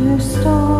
your star.